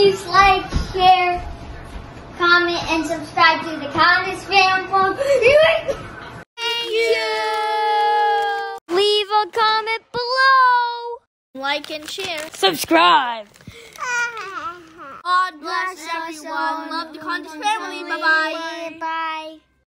Please like, share, comment, and subscribe to the Condes family. Thank you. Leave a comment below. Like and share. Subscribe. God bless everyone. Love the Condes family. Bye bye.